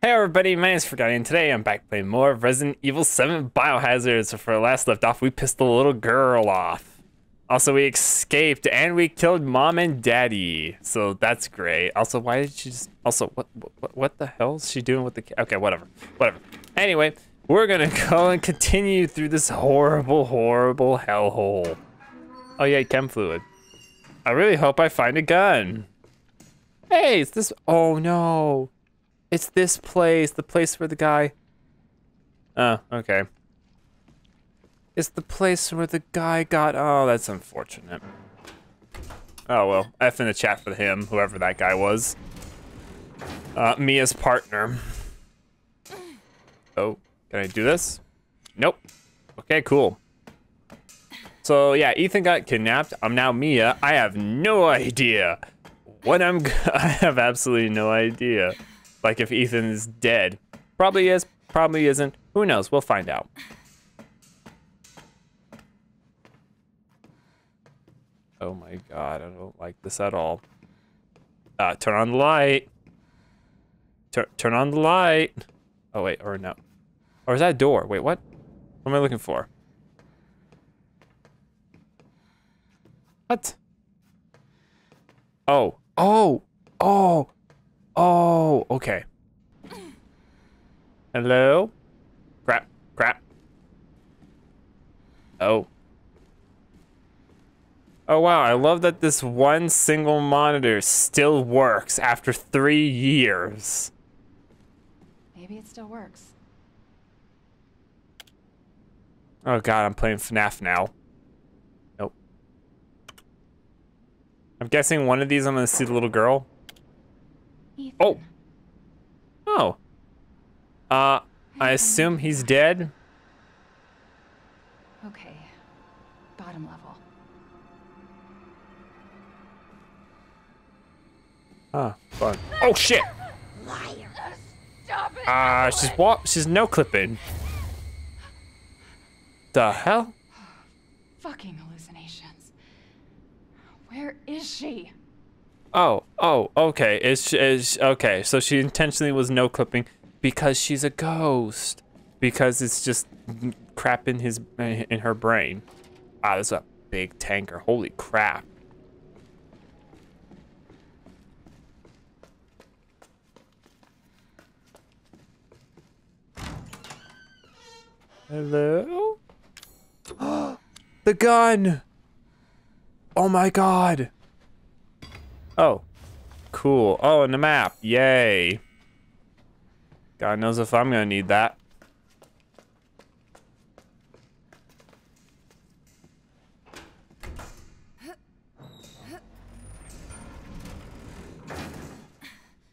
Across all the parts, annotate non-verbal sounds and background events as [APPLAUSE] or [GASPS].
Hey everybody, my name's Furgotti, today I'm back playing more of Resident Evil 7 Biohazard. So for last left off, we pissed the little girl off. Also, we escaped and we killed mom and daddy. So that's great. Also, why did she just... Also, what what, what the hell is she doing with the... Okay, whatever. Whatever. Anyway, we're gonna [LAUGHS] go and continue through this horrible, horrible hellhole. Oh yeah, chem fluid. I really hope I find a gun. Hey, is this... Oh no. It's this place, the place where the guy... Oh, okay. It's the place where the guy got... Oh, that's unfortunate. Oh, well. F in the chat for him, whoever that guy was. Uh, Mia's partner. Oh, can I do this? Nope. Okay, cool. So, yeah, Ethan got kidnapped. I'm now Mia. I have no idea what I'm... [LAUGHS] I have absolutely no idea. Like if Ethan's dead. Probably is, probably isn't. Who knows? We'll find out. Oh my god, I don't like this at all. Uh, turn on the light. Turn turn on the light. Oh wait, or no. Or is that a door? Wait, what? What am I looking for? What? Oh. Oh. Oh. Oh, okay. Hello? Crap, crap. Oh. Oh wow, I love that this one single monitor still works after three years. Maybe it still works. Oh god, I'm playing FNAF now. Nope. I'm guessing one of these I'm gonna see the little girl. Ethan. Oh. Oh. Uh, I assume he's dead. Okay. Bottom level. Ah, fun. Oh shit! Liar. Stop it. Ah, uh, she's what? She's no clipping. The hell? Fucking hallucinations. Where is she? Oh, oh, okay. Is is okay? So she intentionally was no clipping because she's a ghost. Because it's just crap in his in her brain. Ah, there's a big tanker. Holy crap. Hello? [GASPS] the gun! Oh my god! Oh, cool. Oh, and the map. Yay. God knows if I'm gonna need that.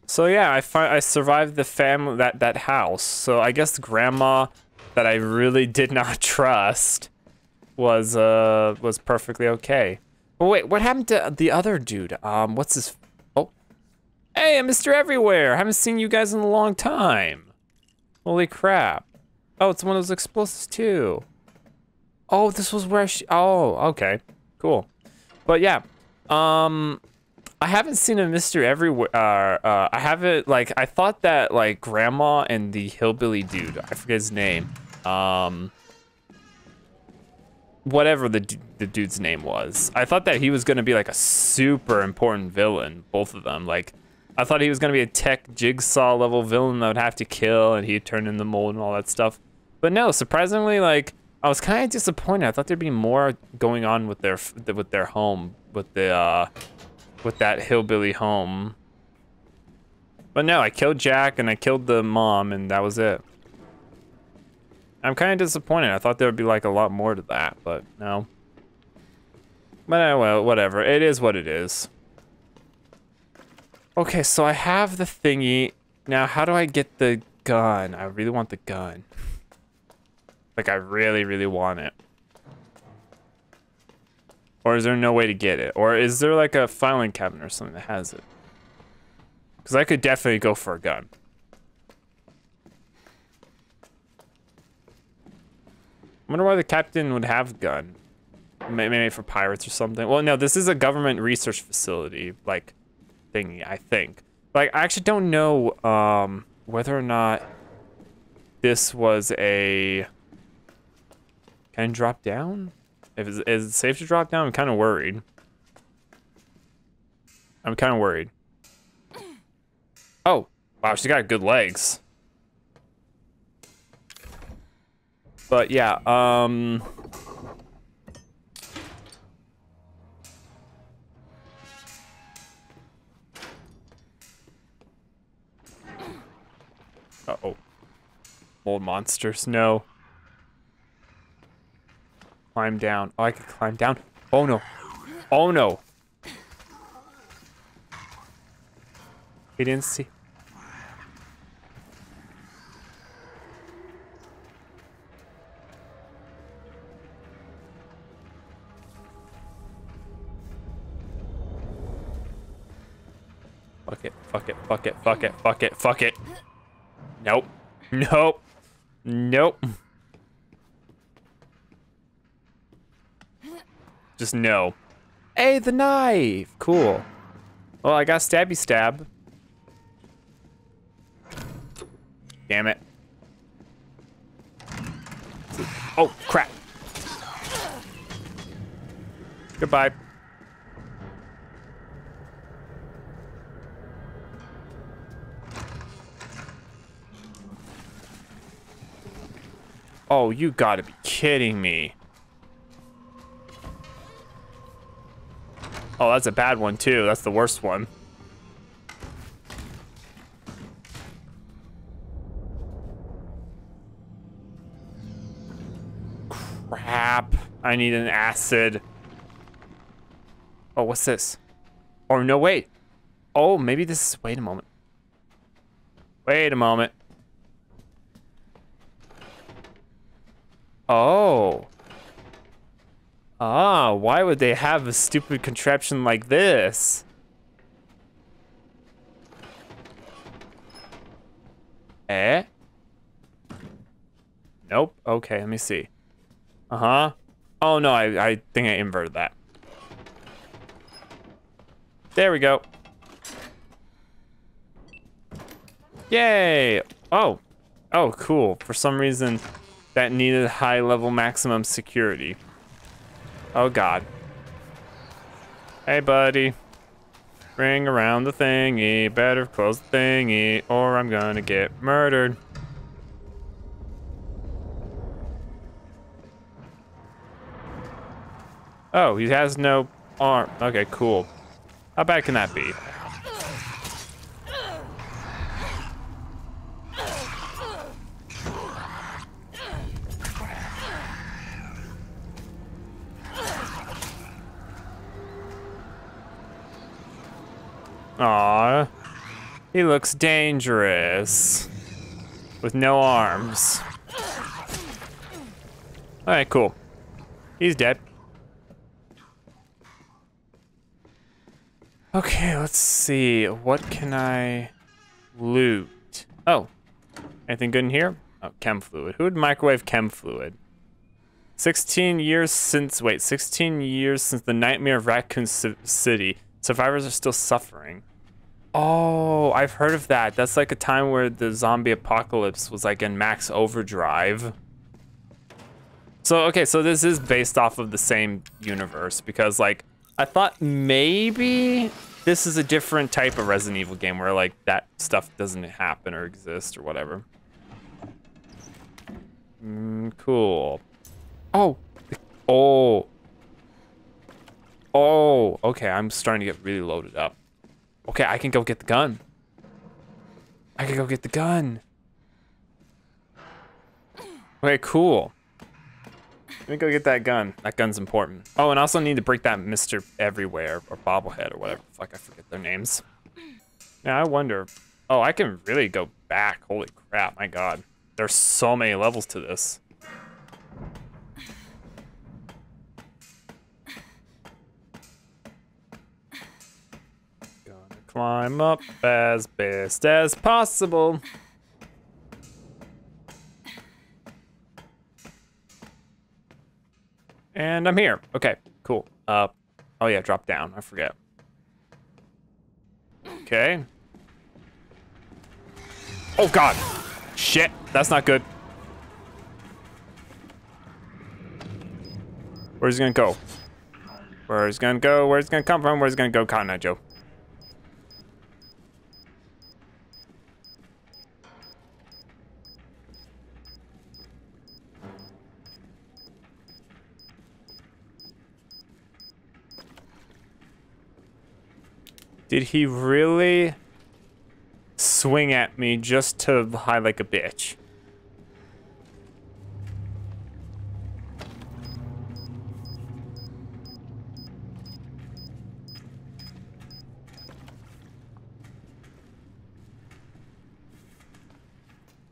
So yeah, I find I survived the family that that house. So I guess grandma that I really did not [LAUGHS] trust was uh was perfectly okay. Oh, wait, what happened to the other dude? Um, what's his... Oh. Hey, Mr. Everywhere. I Haven't seen you guys in a long time. Holy crap. Oh, it's one of those explosives too. Oh, this was where she... Oh, okay. Cool. But yeah, um... I haven't seen a Mr. Everywhere. Uh, uh, I haven't, like, I thought that, like, Grandma and the hillbilly dude, I forget his name, um whatever the the dude's name was. I thought that he was gonna be like a super important villain, both of them. Like, I thought he was gonna be a tech jigsaw level villain that would have to kill and he'd turn in the mold and all that stuff. But no, surprisingly, like, I was kind of disappointed. I thought there'd be more going on with their with their home, with the uh, with that hillbilly home. But no, I killed Jack and I killed the mom and that was it. I'm kind of disappointed. I thought there would be like a lot more to that, but no. But uh, well, whatever. It is what it is. Okay, so I have the thingy. Now, how do I get the gun? I really want the gun. Like, I really, really want it. Or is there no way to get it? Or is there like a filing cabinet or something that has it? Because I could definitely go for a gun. Wonder why the captain would have gun. Maybe for pirates or something. Well, no, this is a government research facility, like, thingy, I think. Like, I actually don't know, um, whether or not this was a. Can I drop down? If it's, is it safe to drop down? I'm kind of worried. I'm kind of worried. Oh, wow, she's got good legs. But yeah, um. Uh oh. Old monsters, no. Climb down. Oh, I can climb down. Oh no. Oh no. He didn't see. Fuck it, fuck it, fuck it, fuck it, fuck it, fuck it. Nope. Nope. Nope. Just no. Hey, the knife! Cool. Well, I got stabby stab. Damn it. Oh, crap. Goodbye. Oh, you gotta be kidding me. Oh, that's a bad one too. That's the worst one. Crap. I need an acid. Oh, what's this? Or no, wait. Oh, maybe this is, wait a moment. Wait a moment. Oh. Ah, why would they have a stupid contraption like this? Eh? Nope. Okay, let me see. Uh-huh. Oh, no, I, I think I inverted that. There we go. Yay! Oh. Oh, cool. For some reason, that needed high level maximum security. Oh god. Hey buddy. Ring around the thingy. Better close the thingy or I'm gonna get murdered. Oh, he has no arm. Okay, cool. How bad can that be? Aw, he looks dangerous. With no arms. Alright, cool. He's dead. Okay, let's see. What can I loot? Oh, anything good in here? Oh, chem fluid. Who would microwave chem fluid? 16 years since, wait, 16 years since the nightmare of Raccoon City. Survivors are still suffering. Oh, I've heard of that. That's like a time where the zombie apocalypse was like in max overdrive. So, okay, so this is based off of the same universe because like, I thought maybe this is a different type of Resident Evil game where like that stuff doesn't happen or exist or whatever. Mm, cool. Oh, oh, Oh, okay, I'm starting to get really loaded up. Okay, I can go get the gun. I can go get the gun. Okay, cool. Let me go get that gun. That gun's important. Oh, and I also need to break that Mr. Everywhere or Bobblehead or whatever. Fuck, I forget their names. Now, I wonder. Oh, I can really go back. Holy crap, my god. There's so many levels to this. Climb up as best as possible. And I'm here. Okay, cool. Uh, oh yeah, drop down. I forget. Okay. Oh god. Shit, that's not good. Where's he gonna go? Where's he gonna go? Where's he gonna come from? Where's he gonna go, Cotton Joe? Did he really swing at me just to hide like a bitch?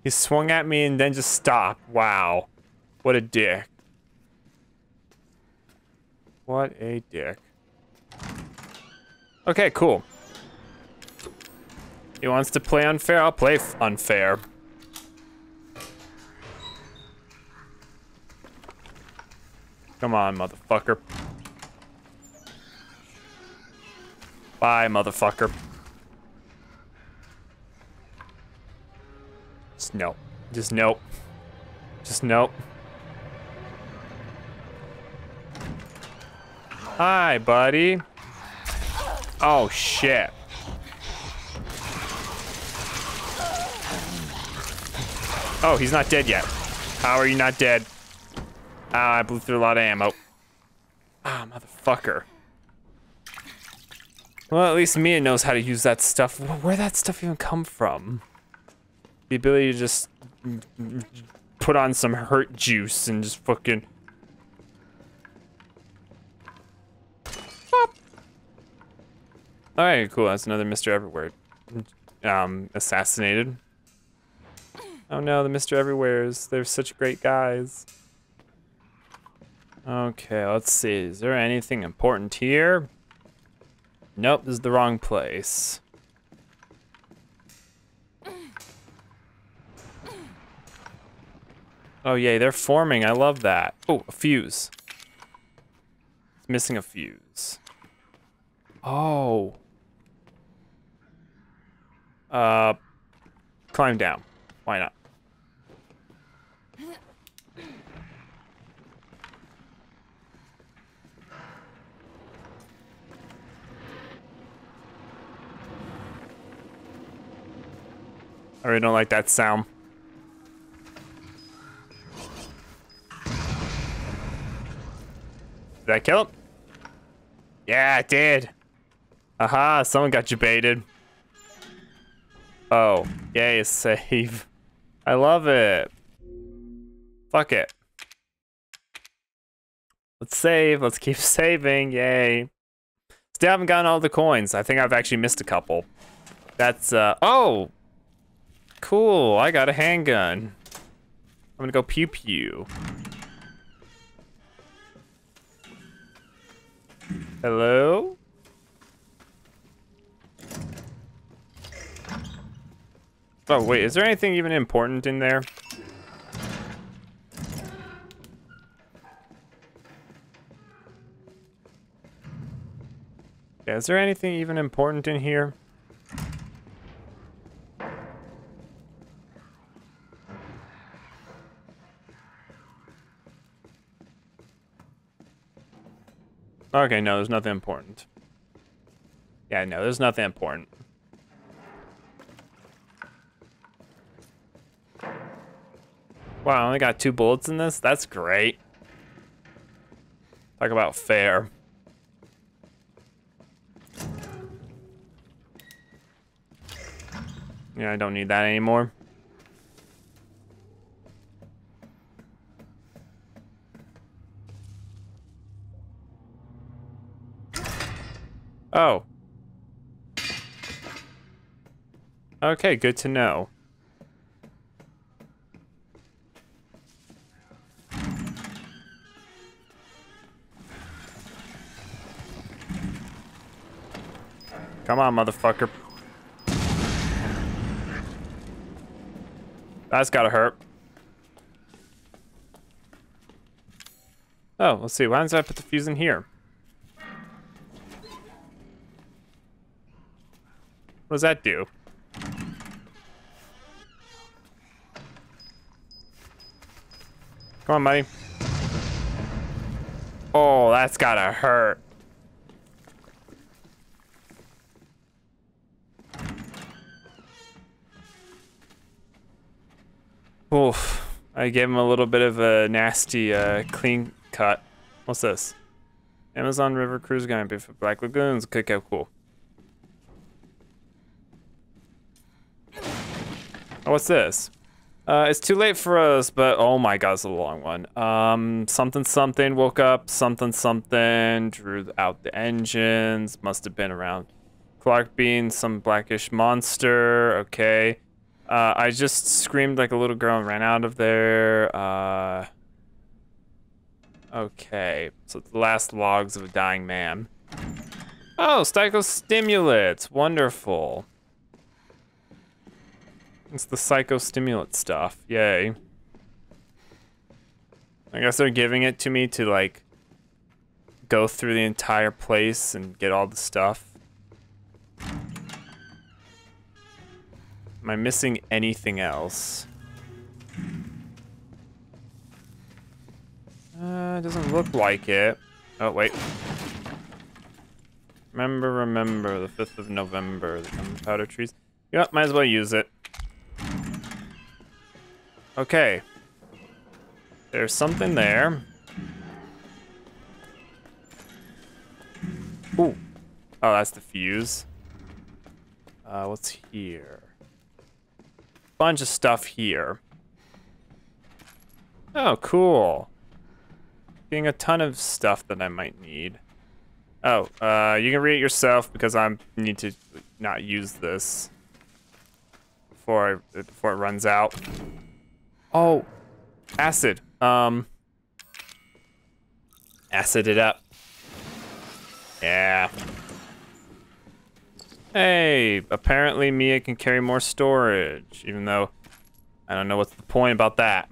He swung at me and then just stopped. Wow. What a dick. What a dick. Okay, cool. He wants to play unfair, I'll play unfair. Come on, motherfucker. Bye, motherfucker. Just no. Just nope. Just nope. Hi, buddy. Oh, shit. Oh, he's not dead yet. How are you not dead? Ah, I blew through a lot of ammo. Ah, motherfucker. Well, at least Mia knows how to use that stuff. Where'd that stuff even come from? The ability to just put on some hurt juice and just fucking... Alright, cool. That's another Mr. Everywhere. Um, assassinated. Oh no, the Mr. Everywheres. They're such great guys. Okay, let's see. Is there anything important here? Nope, this is the wrong place. Oh yay, they're forming. I love that. Oh, a fuse. It's missing a fuse. Oh. Uh, climb down. Why not? I really don't like that sound. Did I kill him? Yeah, I did. Aha, someone got you baited. Oh, yay, save. I love it. Fuck it. Let's save. Let's keep [LAUGHS] saving. Yay. Still haven't gotten all the coins. I think I've actually missed a couple. That's, uh, oh! Cool, I got a handgun. I'm gonna go pew pew. Hello? Oh, wait, is there anything even important in there? Yeah, is there anything even important in here? Okay, no, there's nothing important. Yeah, no, there's nothing important. Wow, I only got two bullets in this? That's great. Talk about fair. Yeah, I don't need that anymore. Oh. Okay, good to know. Come on, motherfucker. That's gotta hurt. Oh, let's see. Why didn't I put the fuse in here? What does that do? Come on, buddy. Oh, that's gotta hurt. Oof. I gave him a little bit of a nasty uh, clean cut. What's this? Amazon River Cruise Guide for Black Lagoons. Okay, okay, cool. Oh, what's this? Uh, it's too late for us, but oh my god, it's a long one. Um, something something woke up, something something drew out the engines. Must have been around Clark being some blackish monster. Okay. Uh, I just screamed like a little girl and ran out of there. Uh, okay, so the last logs of a dying man. Oh, psychostimulants, wonderful. It's the psychostimulant stuff, yay. I guess they're giving it to me to like go through the entire place and get all the stuff. Am I missing anything else? Uh, doesn't look like it. Oh, wait. Remember, remember, the 5th of November, the gunpowder trees. Yep, might as well use it. Okay. There's something there. Ooh. Oh, that's the fuse. Uh, what's here? Bunch of stuff here. Oh, cool. Getting a ton of stuff that I might need. Oh, uh, you can read it yourself because I need to not use this before I, before it runs out. Oh, acid. Um, acid it up. Yeah. Hey, apparently Mia can carry more storage, even though I don't know what's the point about that.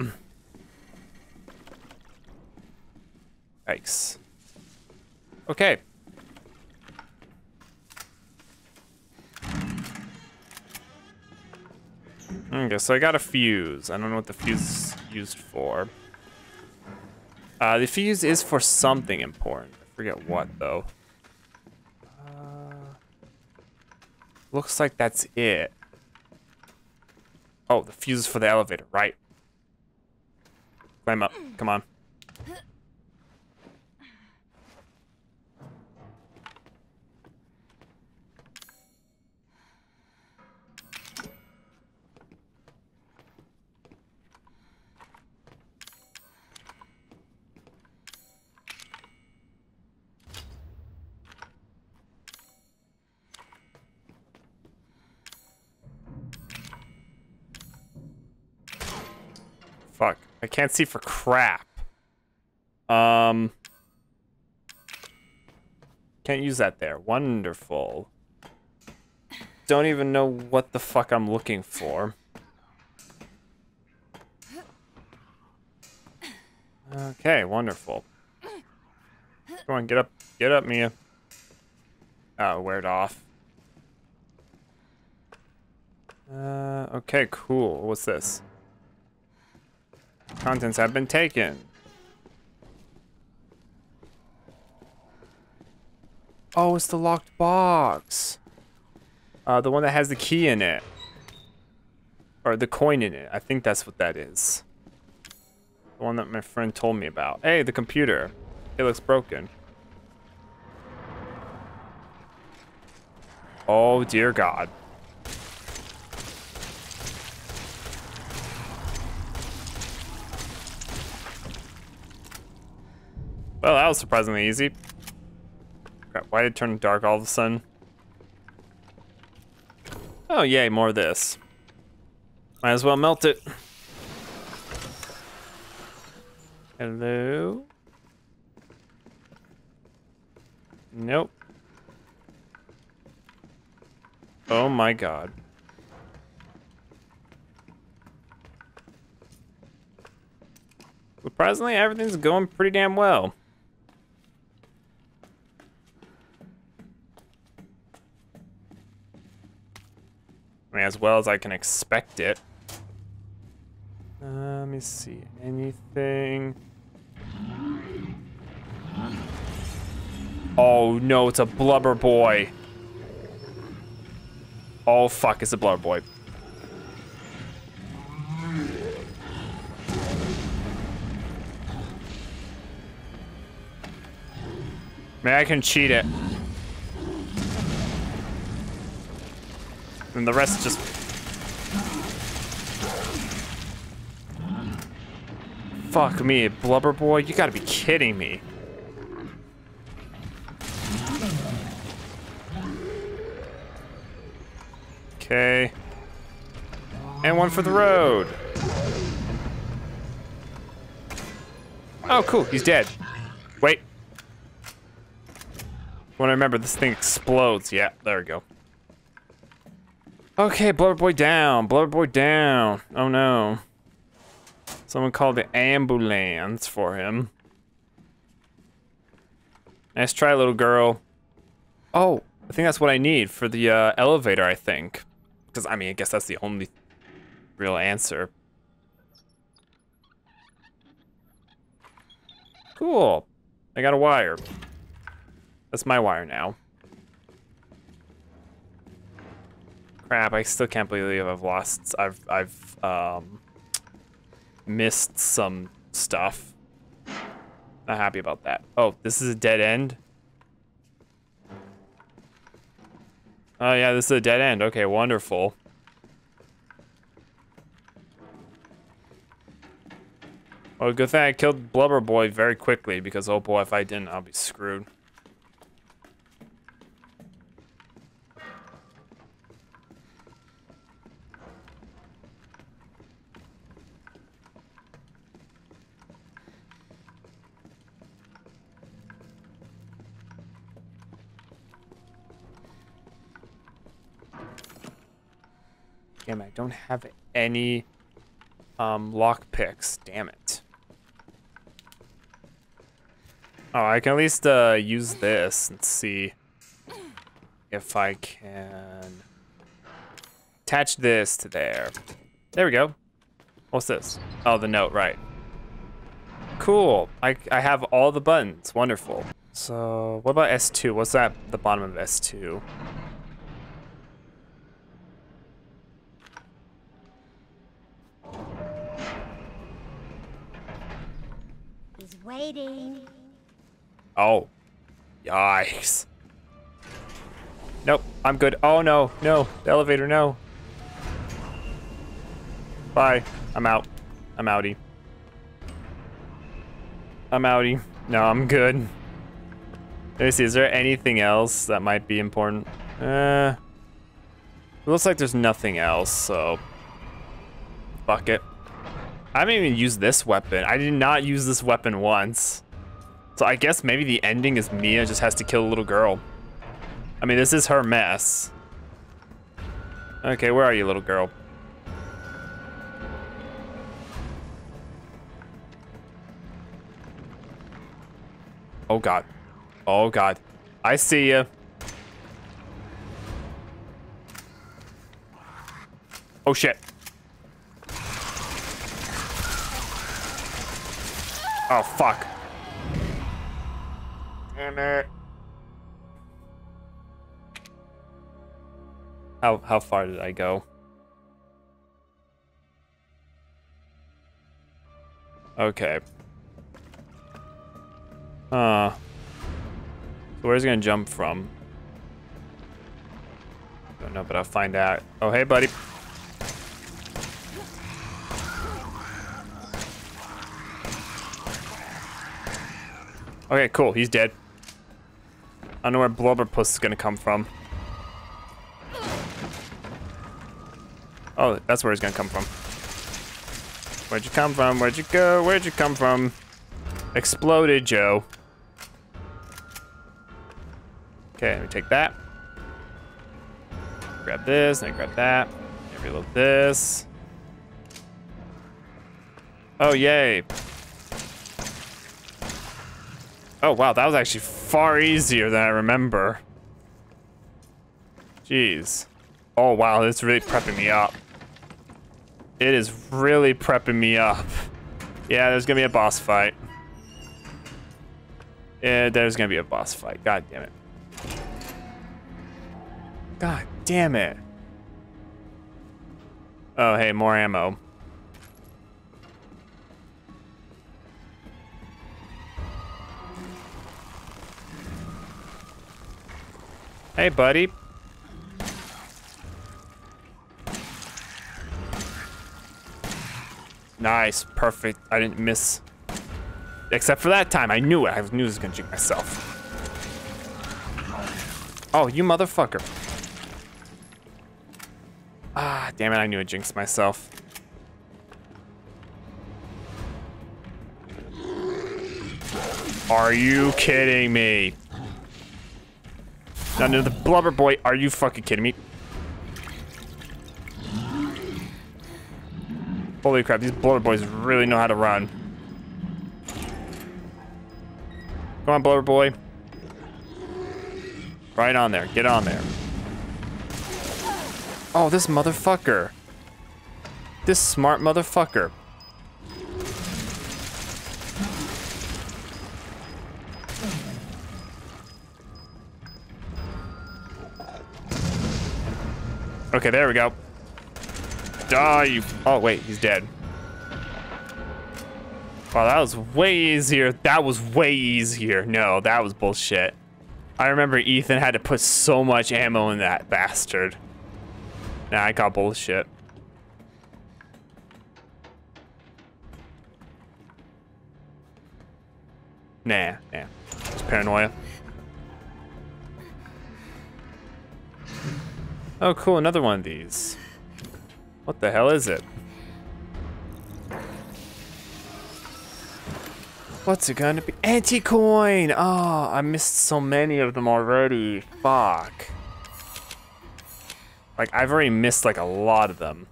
Yikes. Okay. Okay, so I got a fuse. I don't know what the fuse is used for. Uh, the fuse is for something important. I forget what, though. Looks like that's it. Oh, the fuse for the elevator, right. Climb up, come on. Can't see for crap. Um. Can't use that there. Wonderful. Don't even know what the fuck I'm looking for. Okay, wonderful. Go on, get up. Get up, Mia. Oh, wear it off. Uh, okay, cool. What's this? Contents have been taken. Oh, it's the locked box. Uh, the one that has the key in it. Or the coin in it. I think that's what that is. The one that my friend told me about. Hey, the computer. It looks broken. Oh, dear God. Well, that was surprisingly easy. Crap, why did it turn dark all of a sudden? Oh, yay, more of this. Might as well melt it. Hello? Nope. Oh my god. Surprisingly, everything's going pretty damn well. As well as I can expect it. Uh, let me see. Anything? Oh no, it's a blubber boy. Oh fuck, it's a blubber boy. Maybe I can cheat it. And the rest just... Fuck me, Blubber Boy, you gotta be kidding me. Okay. And one for the road. Oh, cool, he's dead. Wait. When I remember, this thing explodes. Yeah, there we go. Okay, Blubber Boy down. Blubber Boy down. Oh no. Someone called the ambulance for him. Nice try, little girl. Oh, I think that's what I need for the uh, elevator, I think. Because, I mean, I guess that's the only real answer. Cool. I got a wire. That's my wire now. Crap, I still can't believe I've lost, I've, I've, um, missed some stuff. Not happy about that. Oh, this is a dead end? Oh yeah, this is a dead end. Okay, wonderful. Well, good thing I killed Blubber Boy very quickly because oh boy, if I didn't, I'll be screwed. Damn it, I don't have any um, lock picks. Damn it. Oh, I can at least uh, use this and see if I can attach this to there. There we go. What's this? Oh, the note, right. Cool. I, I have all the buttons. Wonderful. So, what about S2? What's that the bottom of S2? Waiting. Oh. Yikes. Nope, I'm good. Oh no, no, the elevator, no. Bye. I'm out. I'm outie. I'm outie. No, I'm good. Let me see, is there anything else that might be important? Uh, it looks like there's nothing else, so. Fuck it. I haven't even used this weapon. I did not use this weapon once. So I guess maybe the ending is Mia just has to kill a little girl. I mean, this is her mess. Okay, where are you, little girl? Oh god. Oh god. I see you. Oh shit. Oh fuck. Damn it. How how far did I go? Okay. Uh. So where's it gonna jump from? Don't know, but I'll find out. Oh, hey, buddy. Okay, cool. He's dead. I know where Blubberpuss is gonna come from. Oh, that's where he's gonna come from. Where'd you come from? Where'd you go? Where'd you come from? Exploded, Joe. Okay, let me take that. Grab this, and grab that. Reload this. Oh, yay. Oh, wow, that was actually far easier than I remember. Jeez. Oh, wow, it's really prepping me up. It is really prepping me up. Yeah, there's gonna be a boss fight. Yeah, there's gonna be a boss fight. God damn it. God damn it. Oh, hey, more ammo. Hey, buddy. Nice, perfect. I didn't miss. Except for that time, I knew it. I knew I was gonna jinx myself. Oh, you motherfucker. Ah, damn it, I knew I jinxed myself. Are you kidding me? No, the blubber boy, are you fucking kidding me? Holy crap, these blubber boys really know how to run. Come on, blubber boy. Right on there, get on there. Oh, this motherfucker. This smart motherfucker. Okay, there we go. Die, you. Oh, wait, he's dead. Wow, that was way easier. That was way easier. No, that was bullshit. I remember Ethan had to put so much ammo in that bastard. Nah, I got bullshit. Nah, nah. It's paranoia. Oh, cool, another one of these. What the hell is it? What's it gonna be? Antique coin! Oh, I missed so many of them already. Fuck. Like, I've already missed, like, a lot of them.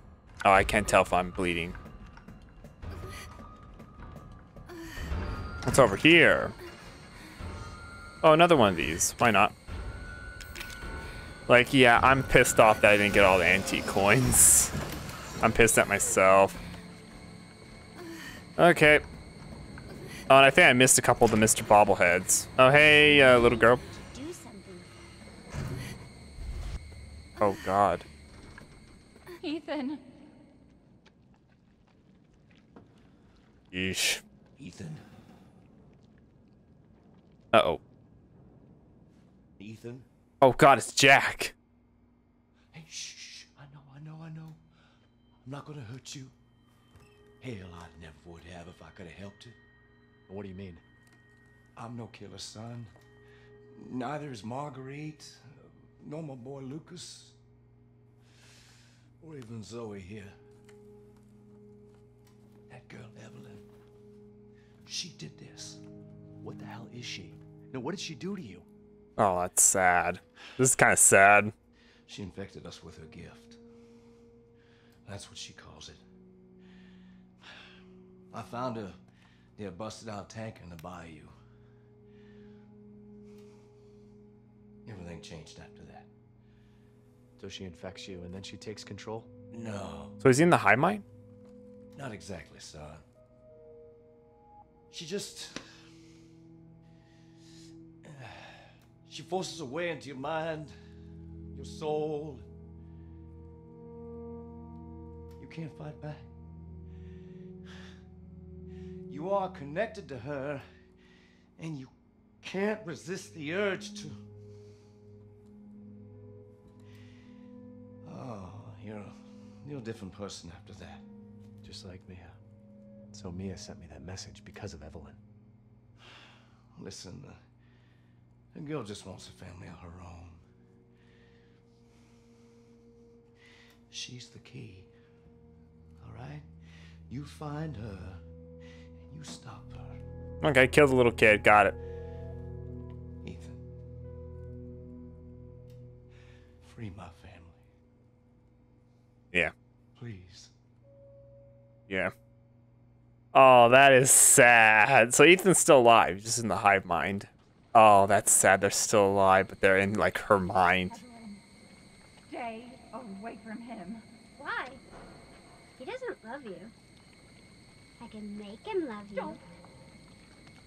Oh, I can't tell if I'm bleeding. What's over here? Oh, another one of these. Why not? Like, yeah, I'm pissed off that I didn't get all the antique coins. I'm pissed at myself. Okay. Oh, and I think I missed a couple of the Mr. Bobbleheads. Oh, hey, uh, little girl. Oh, God. Ethan. Yeesh. Ethan? Uh-oh. Ethan? Oh, God, it's Jack. Hey, shh, shh. I know, I know, I know. I'm not gonna hurt you. Hell, I never would have if I could have helped it. What do you mean? I'm no killer, son. Neither is Marguerite, nor my boy Lucas, or even Zoe here. That girl, Evelyn, she did this. What the hell is she? Now, what did she do to you? Oh, that's sad. This is kind of sad. She infected us with her gift. That's what she calls it. I found her near a busted out tanker in the bayou. Everything changed after that. So she infects you and then she takes control? No, So is he in the hive mind? not exactly, son. She just. She forces her way into your mind, your soul. You can't fight back. You are connected to her, and you can't resist the urge to. Oh, you're, you're a different person after that. Just like Mia. So Mia sent me that message because of Evelyn. [SIGHS] Listen, uh, the girl just wants a family of her own. She's the key. All right? You find her and you stop her. Okay, kill the little kid. Got it. Ethan. Free my family. Yeah. Please. Yeah. Oh, that is sad. So Ethan's still alive, he's just in the hive mind. Oh, that's sad. They're still alive, but they're in like her mind. Stay away from him. Why? He doesn't love you. I can make him love you. Don't.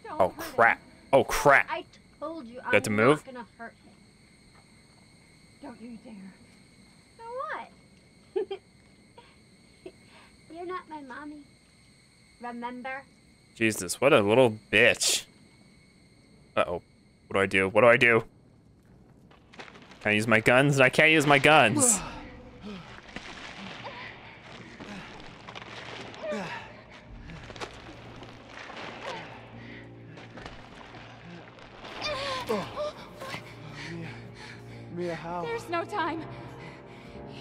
Don't Oh hurt him. crap. Oh crap. I told you have I'm to move? not gonna hurt him. Don't you dare. So what? [LAUGHS] You're not my mommy. Remember? Jesus, what a little bitch. Uh-oh. What do I do? What do I do? Can I use my guns? I can't use my guns. Mia, how? There's no time.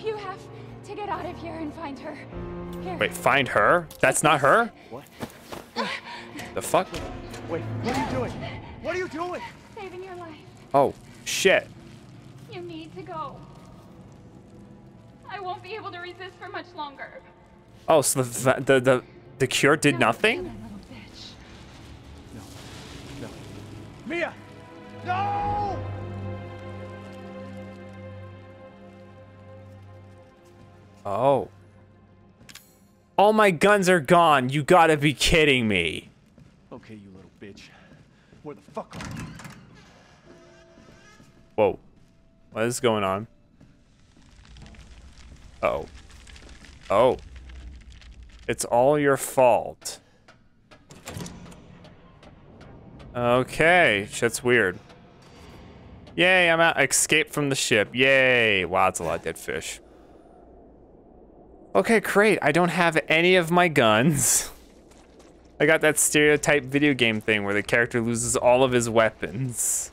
You have to get out of here and find her. Here. Wait, find her? That's not her? What? The fuck? Wait, what are you doing? What are you doing? Saving your life. Oh, shit. You need to go. I won't be able to resist for much longer. Oh, so the the the, the cure did No, nothing? you little. No. Mia! No! Oh. All my guns are gone. You gotta be kidding me. Okay, you little bitch. Where the fuck are you? Whoa. What is going on? Oh. Oh. It's all your fault. Okay, shit's weird. Yay, I'm out. Escape from the ship. Yay. Wow, that's a lot of dead fish. Okay, great. I don't have any of my guns. [LAUGHS] I got that stereotype video game thing where the character loses all of his weapons.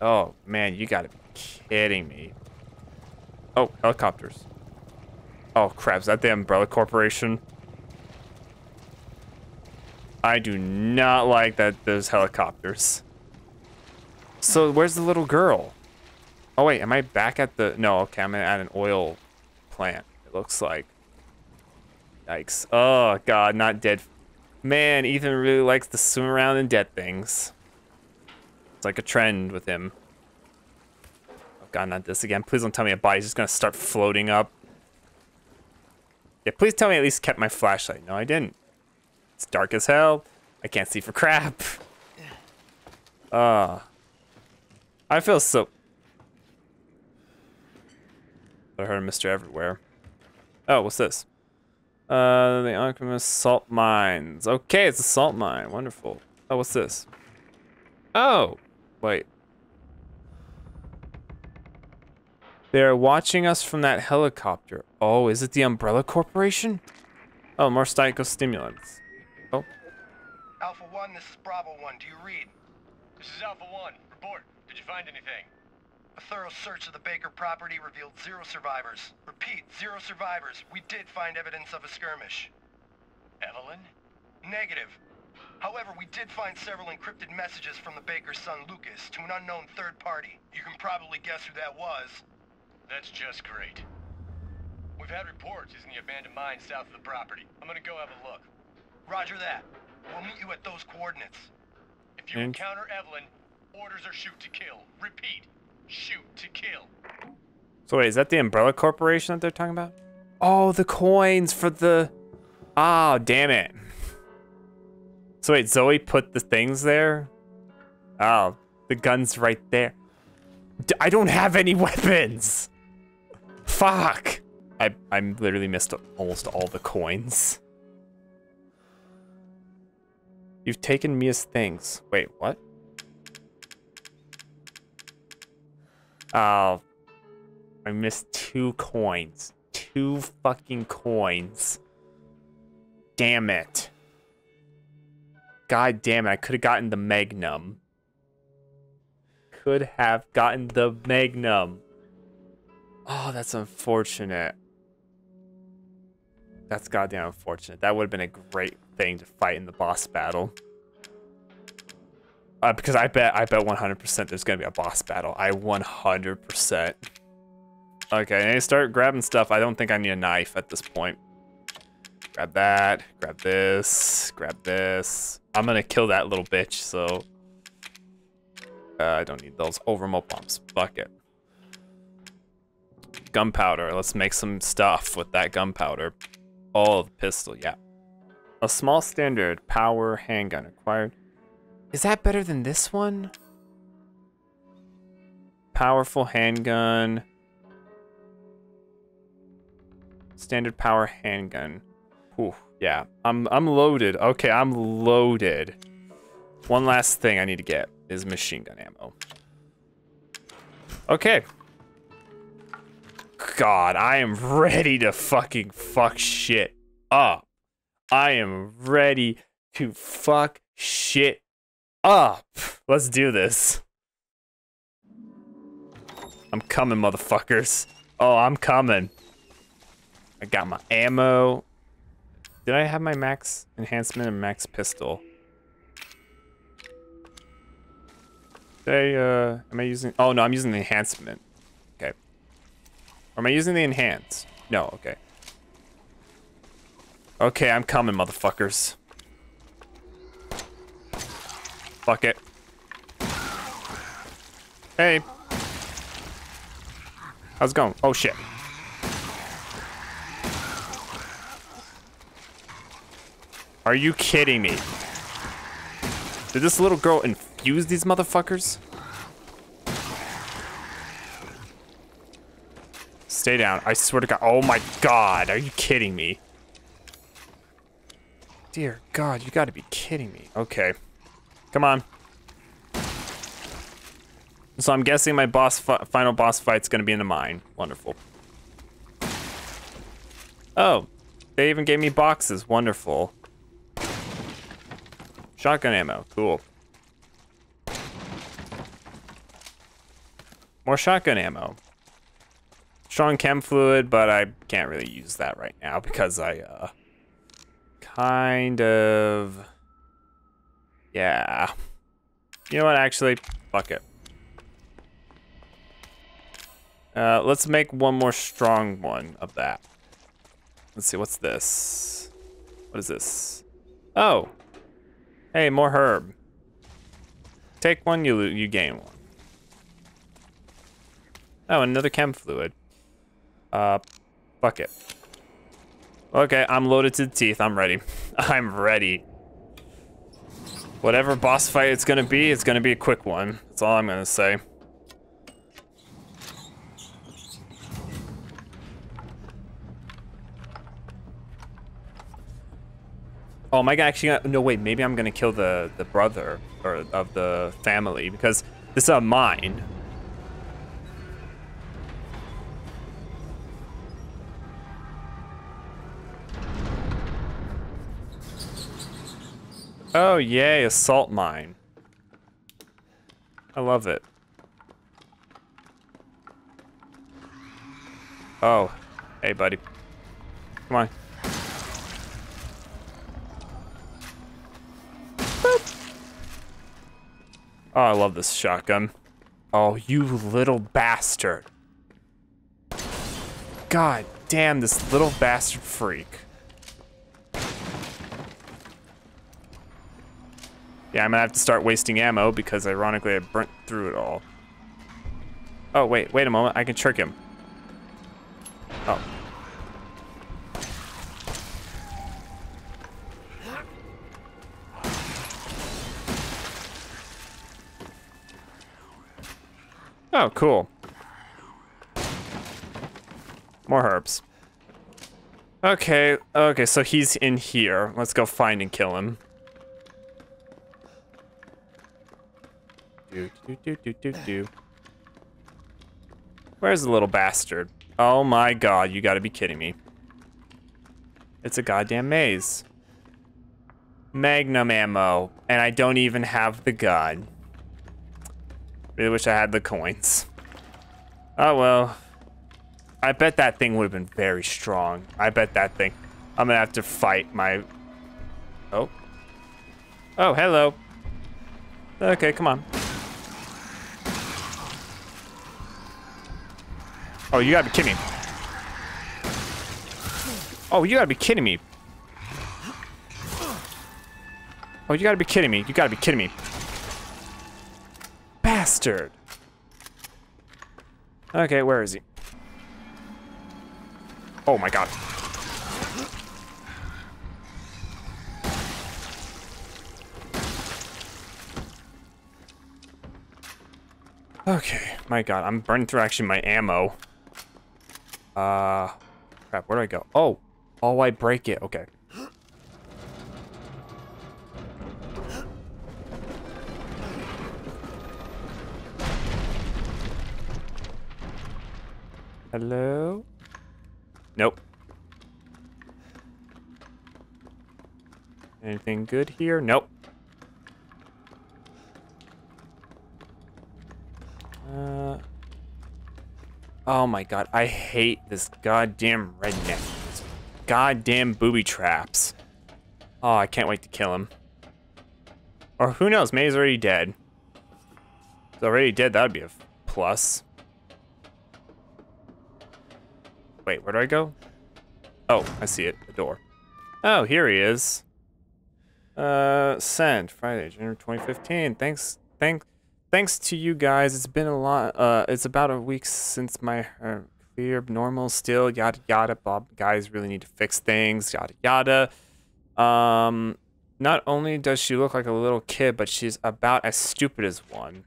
Oh, man, you gotta be kidding me. Oh, helicopters. Oh, crap, is that the Umbrella Corporation? I do not like that those helicopters. So, where's the little girl? Oh, wait, am I back at the... No, okay, I'm at an oil plant, it looks like. Yikes. Oh, God, not dead. Man, Ethan really likes to swim around in dead things. It's like a trend with him. Oh god, not this again. Please don't tell me a body's just gonna start floating up. Yeah, please tell me I at least kept my flashlight. No, I didn't. It's dark as hell. I can't see for crap. Uh, I feel so... I heard a Mr. Everywhere. Oh, what's this? Uh, the Alchemist Salt Mines. Okay, it's a salt mine. Wonderful. Oh, what's this? Oh, They're watching us from that helicopter. Oh, is it the Umbrella Corporation? Oh, more psychostimulants. Oh, Alpha 1, this is Bravo 1. Do you read? This is Alpha 1. Report. Did you find anything? A thorough search of the Baker property revealed zero survivors. Repeat, zero survivors. We did find evidence of a skirmish. Eveline? Negative. However, we did find several encrypted messages from the Baker's son Lucas to an unknown third party. You can probably guess who that was. That's just great. We've had reports he's in the abandoned mine south of the property. I'm gonna go have a look. Roger that. We'll meet you at those coordinates. If you And- encounter Eveline, orders are shoot to kill. Repeat, shoot to kill. so wait, is that the Umbrella Corporation that they're talking about? Oh, the coins for the... Oh, damn it. So wait, Zoe put the things there? Oh, the gun's right there. D I don't have any [LAUGHS] weapons. Fuck. I I literally missed almost all the coins. You've taken Mia's things. Wait, what? Oh, I missed two coins. Two fucking coins. Damn it. God damn it, I could have gotten the Magnum. Could have gotten the Magnum. Oh, that's unfortunate. That's goddamn unfortunate. That would have been a great thing to fight in the boss battle. Uh, because I bet, I bet 100% there's gonna be a boss battle. I 100%. Okay, and I to start grabbing stuff. I don't think I need a knife at this point. Grab that, grab this, grab this. I'm gonna kill that little bitch, so... Uh, I don't need those overmo pumps. Fuck it. gunpowder. Let's make some stuff with that gunpowder. Oh, the pistol, yeah. A small standard power handgun acquired. Is that better than this one? Powerful handgun. Standard power handgun. Ooh, yeah. I'm I'm loaded. Okay, I'm loaded. One last thing I need to get is machine gun ammo. Okay. God, I am ready to fucking fuck shit up. I am ready to fuck shit up. Let's do this. I'm coming, motherfuckers. Oh, I'm coming. I got my ammo. Did I have my max enhancement and max pistol? Did I, uh, am I using, oh no, I'm using the enhancement. Okay. Or am I using the enhance? No, okay. Okay, I'm coming, motherfuckers. Fuck it. Hey. How's it going? Oh shit. Are you kidding me? Did this little girl infuse these motherfuckers? Stay down. I swear to God. Oh my God. Are you kidding me? Dear God, you gotta be kidding me. Okay. Come on. So I'm guessing my boss final boss fight's gonna be in the mine. Wonderful. Oh, they even gave me boxes. Wonderful. Shotgun ammo. Cool. More shotgun ammo. Strong chem fluid, but I can't really use that right now because I, uh, kind of, yeah. You know what, actually, fuck it. Uh, let's make one more strong one of that. Let's see, what's this? What is this? Oh, Hey, more herb. Take one, you you gain one. Oh, another chem fluid. Uh, fuck it. Okay, I'm loaded to the teeth. I'm ready. [LAUGHS] I'm ready. Whatever boss fight it's gonna be, it's gonna be a quick one. That's all I'm gonna say. Oh, am I actually gonna, no wait, maybe I'm gonna kill the, the brother or of the family because this is a mine. Oh yay, a salt mine. I love it. Oh, hey buddy. Come on. Oh, I love this shotgun. Oh, you little bastard. God damn, this little bastard freak. Yeah, I'm gonna have to start wasting ammo because ironically I burnt through it all. Oh, wait, wait a moment. I can trick him. Oh. Oh, cool. More herbs. Okay, okay, so he's in here. Let's go find and kill him. Do, do, do, do, do. Where's the little bastard? Oh my god, you gotta be kidding me. It's a goddamn maze. Magnum ammo, and I don't even have the gun. Really wish I had the coins. Oh, well. I bet that thing would have been very strong. I bet that thing. I'm gonna have to fight my... Oh. Oh, hello. Okay, come on. Oh, you gotta be kidding me. Oh, you gotta be kidding me. Oh, you gotta be kidding me. You gotta be kidding me bastard. Okay, where is he? Oh my god. Okay, my god, I'm burning through actually my ammo. Uh, crap, where do I go? Oh, oh, I break it. Okay. Hello? Nope. Anything good here? Nope. Uh, oh my god, I hate this goddamn redneck. These goddamn booby traps. Oh, I can't wait to kill him. Or who knows, maybe he's already dead. He's already dead, that would be a plus. Wait, where do I go? Oh, I see it. The door. Oh, here he is. Uh, sent Friday, January 2015. Thanks, thank, thanks to you guys. It's been a lot. Uh, it's about a week since my uh, clear normal still yada yada. Bob, guys really need to fix things. Yada yada. Um, not only does she look like a little kid, but she's about as stupid as one.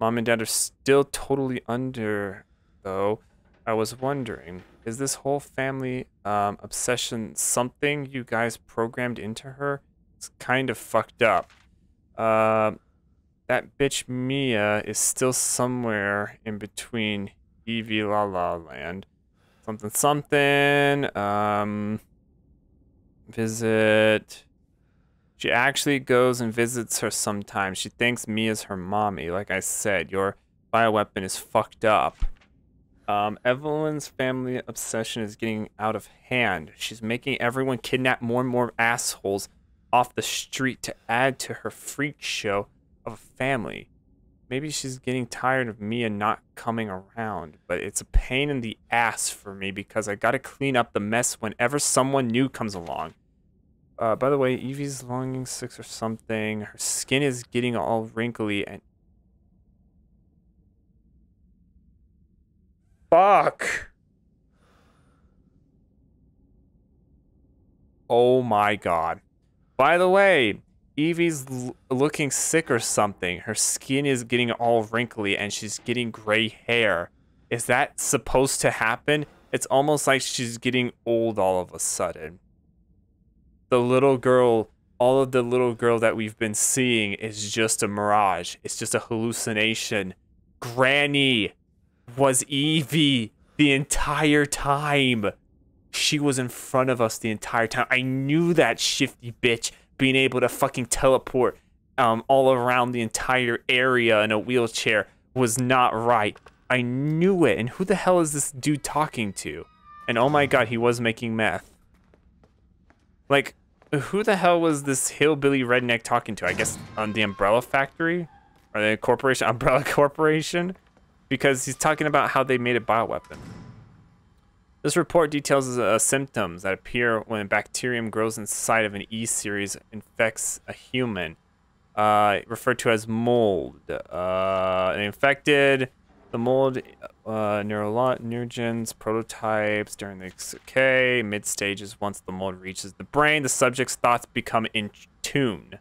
Mom and dad are still totally under, though. I was wondering, is this whole family um, obsession something you guys programmed into her? It's kind of fucked up. Uh, that bitch Mia is still somewhere in between Evie La La Land. Something something. Um, visit. She actually goes and visits her sometimes. She thinks Mia's her mommy. Like I said, your bioweapon is fucked up. Um, Eveline's family obsession is getting out of hand. She's making everyone kidnap more and more assholes off the street to add to her freak show of a family. Maybe she's getting tired of Mia not coming around, but it's a pain in the ass for me because I gotta clean up the mess whenever someone new comes along. Uh, by the way, Evie's longing six or something. Her skin is getting all wrinkly and Fuck. Oh my god. By the way, Evie's looking sick or something. Her skin is getting all wrinkly and she's getting gray hair. Is that supposed to happen? It's almost like she's getting old all of a sudden. The little girl, all of the little girl that we've been seeing is just a mirage. It's just a hallucination. Granny, was Evie the entire time. She was in front of us the entire time. I knew that shifty bitch being able to fucking teleport um, all around the entire area in a wheelchair was not right. I knew it. And who the hell is this dude talking to? And oh my god, he was making meth. Like, who the hell was this hillbilly redneck talking to? I guess on the Umbrella Factory? Or the corporation? Umbrella [LAUGHS] Corporation? Because he's talking about how they made a bioweapon. This report details uh, symptoms that appear when a bacterium grows inside of an E series infects a human, uh, referred to as mold. Uh, infected, the mold uh, neurogens prototypes during the okay mid stages. Once the mold reaches the brain, the subject's thoughts become in tune,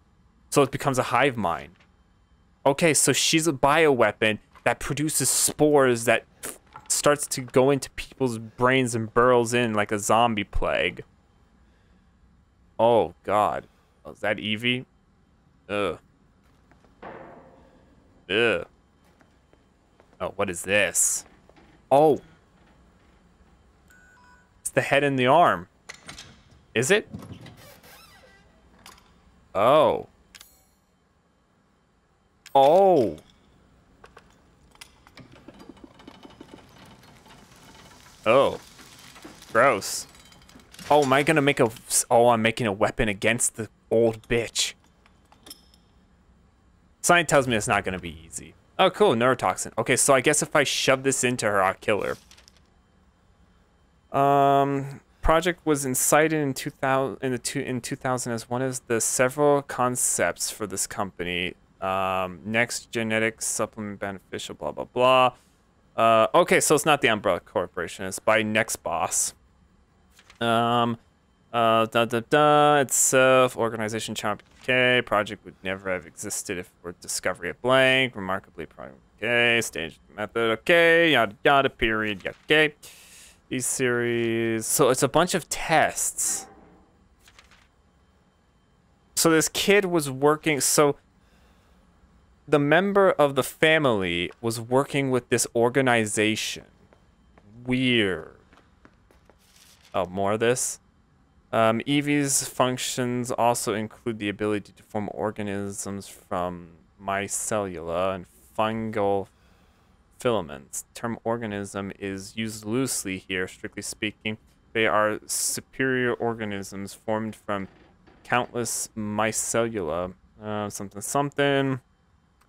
so it becomes a hive mind. Okay, so she's a bioweapon that produces spores that starts to go into people's brains and burrows in like a zombie plague. Oh god. Oh, is that Evie? Ugh. Ugh. Oh, what is this? Oh. It's the head and the arm. Is it? Oh. Oh. Oh. Gross. Oh, am I gonna make a... Oh, I'm making a weapon against the old bitch. Science tells me it's not gonna be easy. Oh, cool, neurotoxin. Okay, so I guess if I shove this into her, I'll kill her. Um, project was incited in 2000 in the two in 2000 as one of the several concepts for this company. Um, next genetic supplement beneficial, blah blah blah. Uh, okay, so it's not the Umbrella Corporation. It's by Next Boss. Um, uh, da da da. Itself, organization chomp. Okay, project would never have existed if we're discovery at blank. Remarkably, project. Okay, stage method. Okay, yada yada. Period. Okay. These series. So it's a bunch of tests. So this kid was working. So the member of the family was working with this organization. Weird. Oh, more of this. Um, Evie's functions also include the ability to form organisms from mycellula and fungal filaments. term organism is used loosely here, strictly speaking. They are superior organisms formed from countless mycellula. Uh, something, something.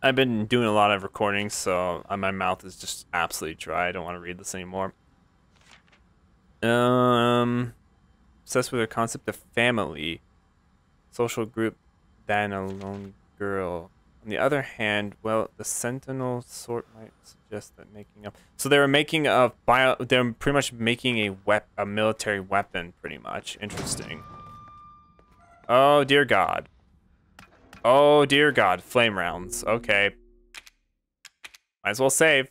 I've been doing a lot of recordings, so my mouth is just absolutely dry. I don't want to read this anymore. Um, obsessed with the concept of family, social group than a lone girl. On the other hand, well, the Sentinel sort might suggest that making up. So they were making a bio. They're pretty much making a wep a military weapon, pretty much. Interesting. Oh dear God. Oh dear God, flame rounds. Okay. Might as well save.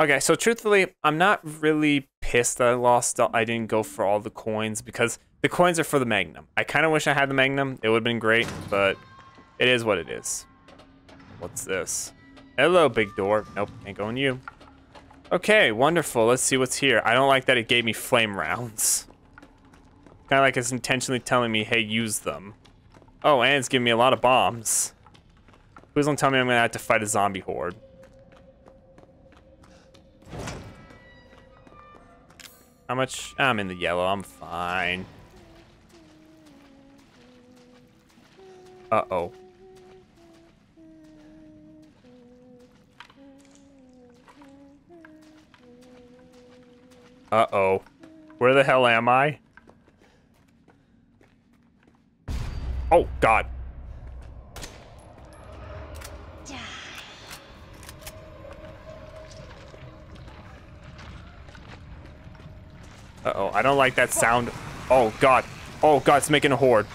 Okay, so truthfully, I'm not really pissed that I lost. I didn't go for all the coins because the coins are for the Magnum. I kind of wish I had the Magnum. It would have been great, but it is what it is. What's this? Hello, big door. Nope, can't go you. Okay, wonderful. Let's see what's here. I don't like that it gave me flame rounds. Kind of like it's intentionally telling me, hey, use them. Oh, and it's giving me a lot of bombs. Please don't tell me I'm gonna have to fight a zombie horde. How much? I'm in the yellow. I'm fine. Uh-oh. Uh-oh. Where the hell am I? Oh, God. Uh-oh, I don't like that sound. Oh, God. Oh, God, it's making a horde.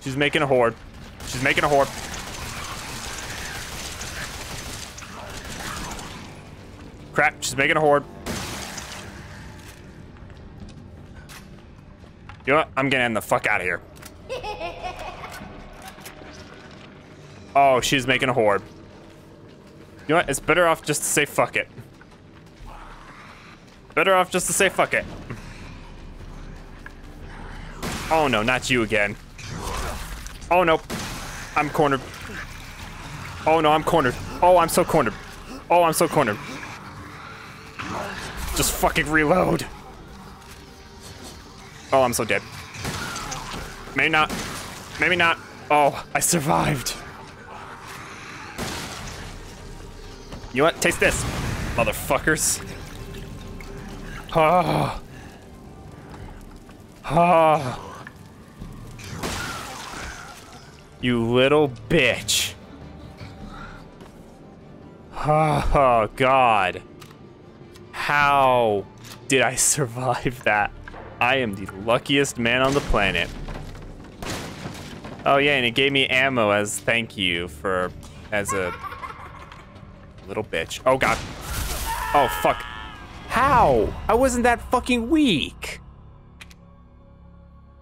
She's making a horde. She's making a horde. Crap, she's making a horde. You know what? I'm getting the fuck out of here. Oh, she's making a horde. You know what? It's better off just to say fuck it. Better off just to say fuck it. Oh no, not you again. Oh no. I'm cornered. Oh no, I'm cornered. Oh, I'm so cornered. Oh, I'm so cornered. Just fucking reload. Oh, I'm so dead. Maybe not. Maybe not. Oh, I survived. You want? Taste this, motherfuckers. Ah. Ah. You little bitch. Oh, God. How did I [LAUGHS] survive that? I am the luckiest man on the planet. Oh yeah, and it gave me ammo as thank you for, as a little bitch. Oh god. Oh fuck. How? I wasn't that fucking weak.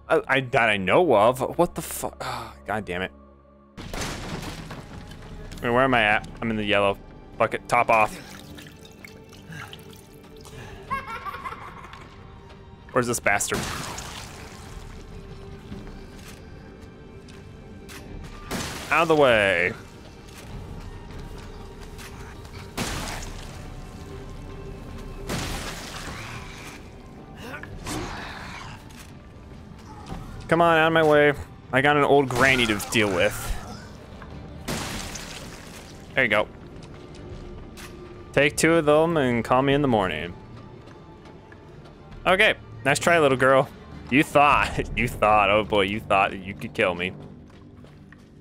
I, I that I know of. What the fuck? Oh, [SIGHS] god damn it. Wait, where am I at? I'm in the yellow. Bucket. Top off. Where's this bastard? Out of the way. Come on, out of my way. I got an old granny to deal with. There you go. Take two of them and call me in the morning. Okay, nice try, little girl. You thought, [LAUGHS] you thought, oh boy, you thought you could kill me.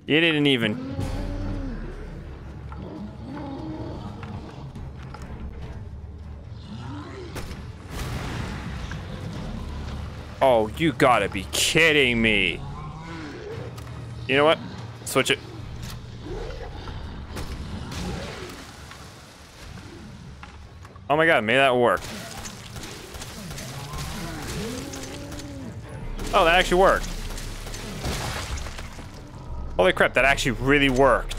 You didn't even. Oh, you gotta be kidding me. You know what? Switch it. Oh my god, may that work. Oh, that actually worked. Holy crap, that actually really worked.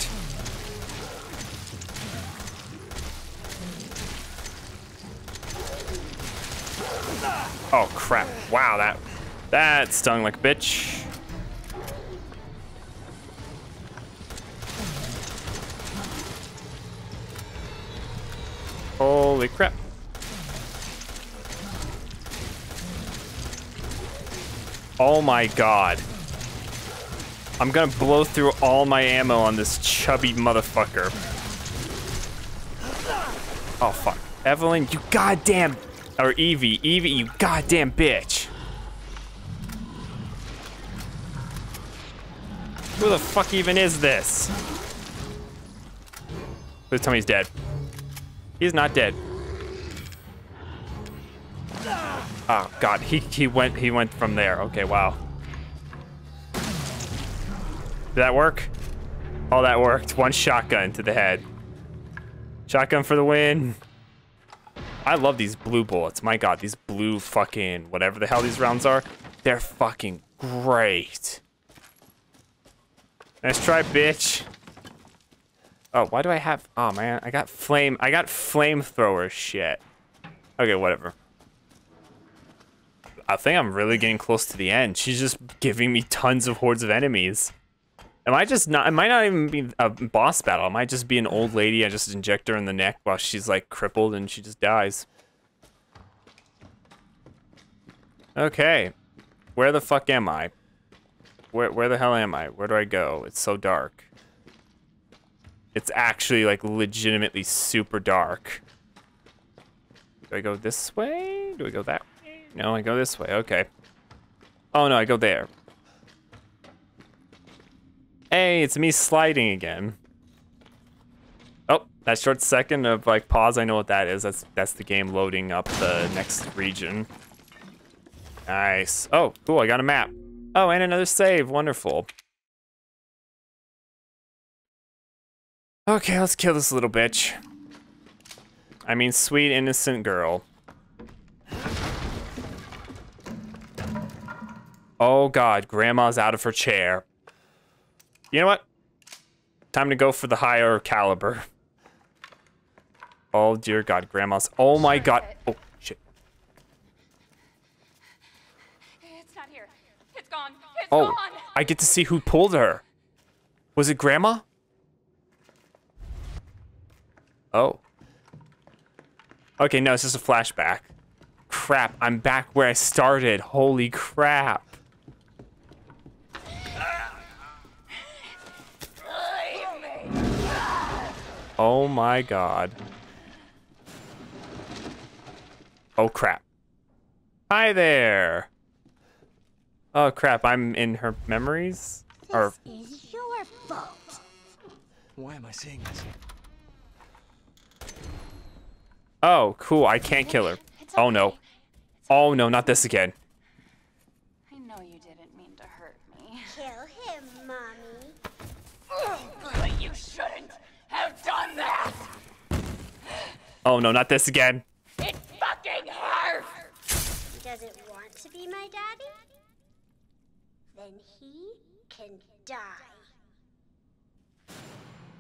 Oh crap. Wow, that that stung like a bitch. Holy crap. Oh my god. I'm gonna blow through all my ammo on this chubby motherfucker. Oh fuck. Eveline, you goddamn or Evie, Evie, you goddamn bitch. Who the fuck even is this? Please tell me he's dead. He's not dead. Oh god, he he went he went from there. Okay, wow. Did that work? All that worked. One shotgun to the head. Shotgun for the win. I love these blue bullets. My god, these blue fucking whatever the hell these rounds are. They're fucking great. Nice try, bitch. Oh, why do I have... Oh, man. I got flame... I got flamethrower shit. Okay, whatever. I think I'm really getting close to the end. She's just giving me tons of hordes of enemies. Am I just not... It might not even be a boss battle. It might just be an old lady. I just inject her in the neck while she's, like, crippled and she just dies. Okay. Where the fuck am I? Where, where the hell am I? Where do I go? It's so dark. It's actually like legitimately super dark. Do I go this way? Do I go that way? No, I go this way. Okay. Oh no, I go there. Hey, it's me sliding again. Oh, that short second of like pause, I know what that is. That's that's the game loading up the next region. Nice. Oh, cool, I got a map. Oh, and another save. Wonderful. Okay, let's kill this little bitch. I mean, sweet, innocent girl. Oh god, grandma's out of her chair. You know what? Time to go for the higher caliber. Oh dear god, grandma's. Oh my god. Oh, shit. It's not here. It's gone. It's Oh, gone. I get to see who pulled her. Was it grandma? Oh. Okay, no, it's just a flashback. Crap, I'm back where I started. Holy crap. Oh my god. Oh crap. Hi there. Oh crap, I'm in her memories? Or This is your fault. Why am I seeing this? Oh, cool, I can't kill her. It's Oh no. Oh no, not this again. I know you didn't mean to hurt me. Kill him, mommy. But you shouldn't have done that. Oh no, not this again. It fucking hurt. Does it want to be my daddy? Then he can die.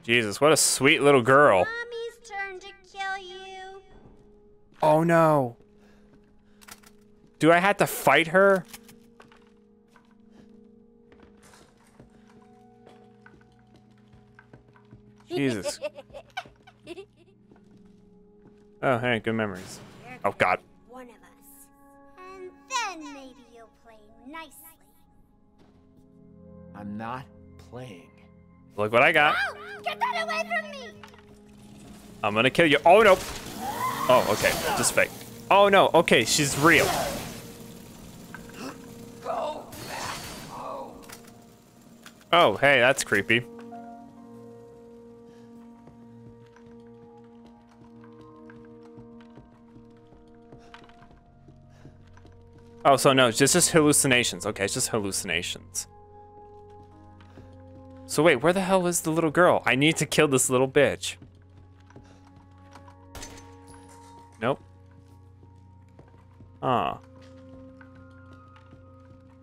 Jesus, what a sweet little girl. Mommy's turn to kill you. Oh no. Do I have to fight her? [LAUGHS] Jesus. Oh, hey, good memories. Oh god. One of us. And then maybe you'll play nicely. I'm not playing. Look what I got. Oh, get that away from me! I'm gonna kill you. Oh no. Oh, okay. Just fake. Oh no. Okay, she's real. Oh, hey, that's creepy. Oh, so no, it's just, hallucinations. Okay, it's just hallucinations. So wait, where the hell is the little girl? I need to kill this little bitch. Nope. Ah.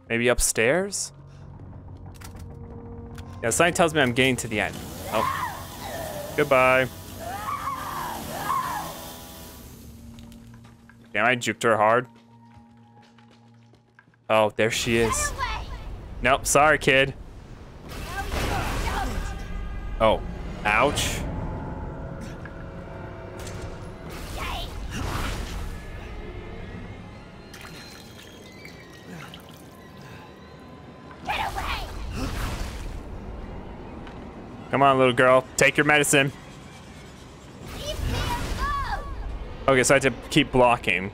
Maybe upstairs? Yeah, something tells me I'm getting to the end. Oh. Goodbye. Damn, I juked her hard. Oh, there she is. Nope, sorry, kid. Oh, ouch. Come on, little girl. Take your medicine. Okay, so I have to keep blocking.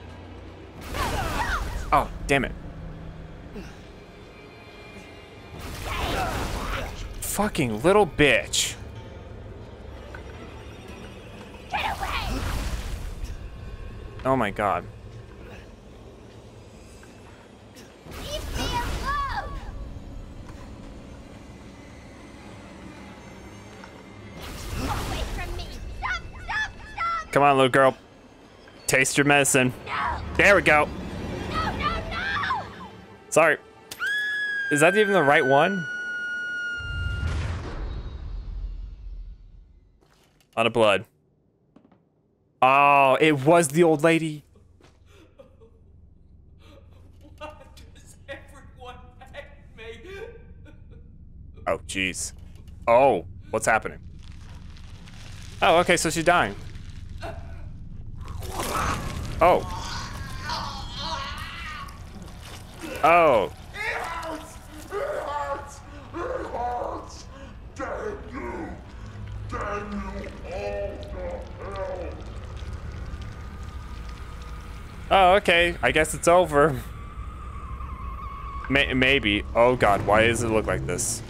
Oh, damn it. Fucking little bitch. Get away! Oh my god. Come on, little girl. Taste your medicine. No. There we go. No, no, Sorry. Is that even the right one? Out of blood. Oh, it was the old lady. Oh, jeez. Oh, what's happening? Oh, okay, so she's dying. Oh. Oh. Oh, okay. I guess it's over. May maybe. Oh god, why does it look like this?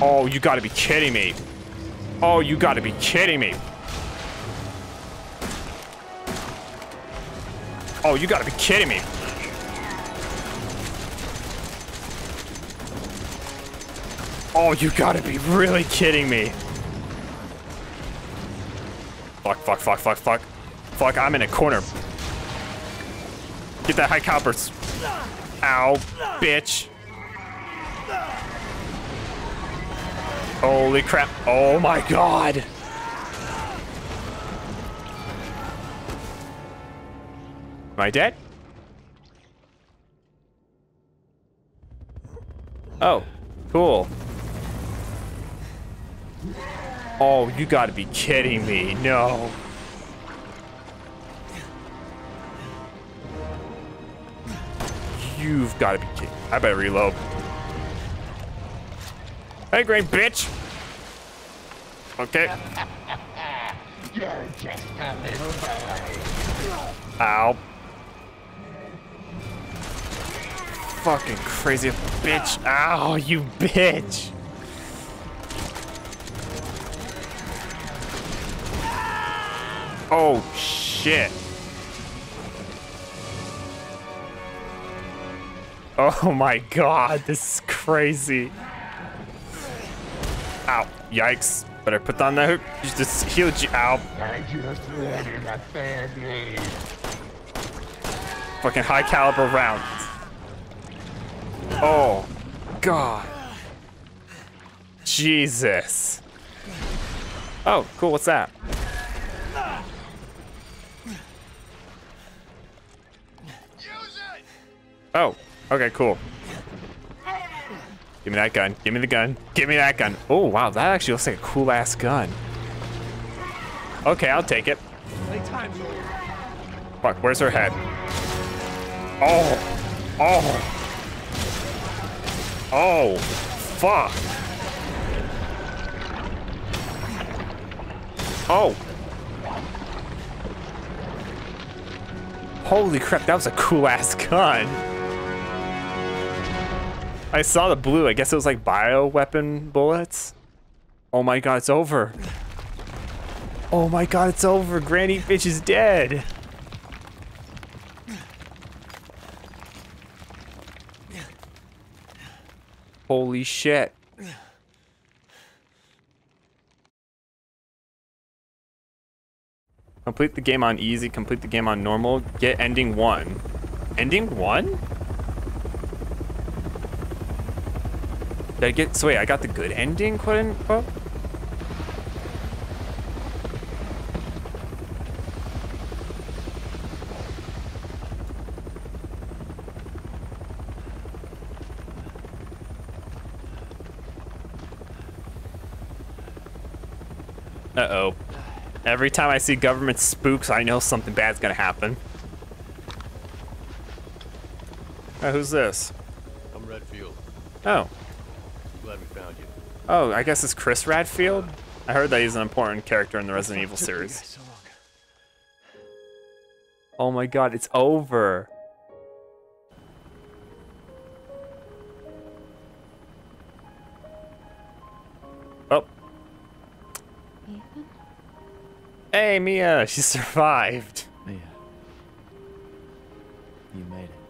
Oh, you gotta be kidding me. Oh, you gotta be kidding me. Oh, you gotta be kidding me. Oh, you gotta be really kidding me. Fuck, fuck, fuck, fuck, fuck. Fuck, I'm in a corner. Get that high coppers. Ow, bitch. Holy crap. Oh my god. Am I dead? Oh, cool. Oh, you gotta be kidding me. No. You've gotta be kidding. I better reload. Hey, great bitch. Okay. Ow. Fucking crazy bitch. Ow, you bitch. Oh, shit. Oh my god, this is crazy. Ow, yikes. Better put on the hook. Just heal you. Ow. Fucking high caliber round. Oh, God. Jesus. Oh, cool. What's that? Oh, okay, cool. Give me that gun. Give me the gun. Give me that gun. Oh, wow. That actually looks like a cool ass gun. Okay, I'll take it. Fuck, where's her head? Oh. Oh. Oh. Fuck. Oh. Holy crap, that was a cool ass gun. I saw the blue. I guess it was like bio weapon bullets. Oh my god, it's over. Oh my god, it's over. Granny Bitch is dead. Holy shit. Complete the game on easy, complete the game on normal, get ending one. Ending one? Did I get, so wait, I got the good ending, quote unquote? Uh-oh. Every time I see government spooks, I know something bad's gonna happen. Uh, who's this? I'm Redfield. Oh. Glad we found you. Oh, I guess it's Chris Redfield? I heard that he's an important character in the Resident Evil series. Oh my god, it's over. Oh. Hey, Mia, she [LAUGHS] survived. Mia. You made it.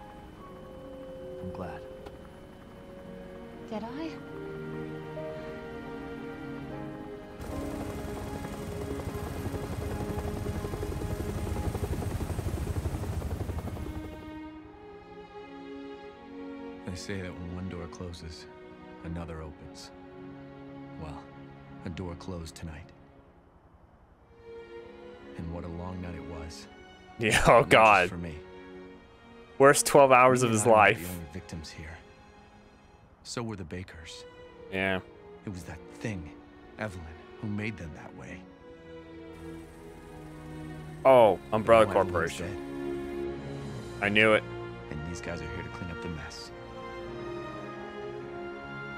Say that when one door closes, another opens. Well, a door closed tonight. And what a long night it was. Yeah, oh Not god. For me. Worst 12 hours of his life. The only victims here. So were the Bakers. Yeah. It was that thing, Eveline, who made them that way. Oh, Umbrella Corporation. I knew it. and these guys are here to clean up the mess.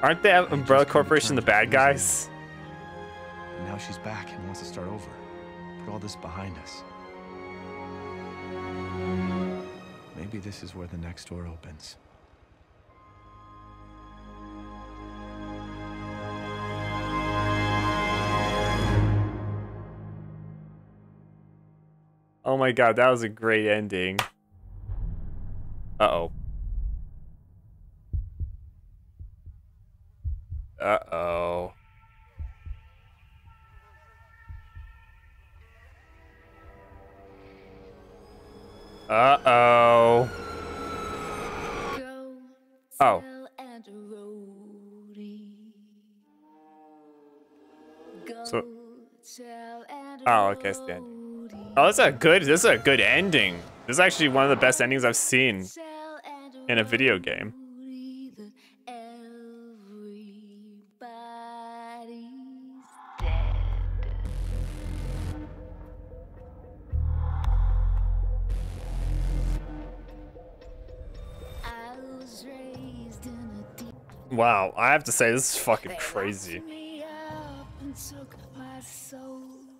Aren't the uh, Umbrella come to Corporation the bad guys? Now she's back and wants to start over. Put all this behind us. Maybe this is where the next door opens. Oh my god, that was a great ending. Uh-oh. Uh-oh. Uh-oh. Oh. So. Oh, okay, it's the ending. Oh, that's a good. This is a good ending. This is actually one of the best endings I've seen in a video game. Wow, I have to say this is fucking crazy.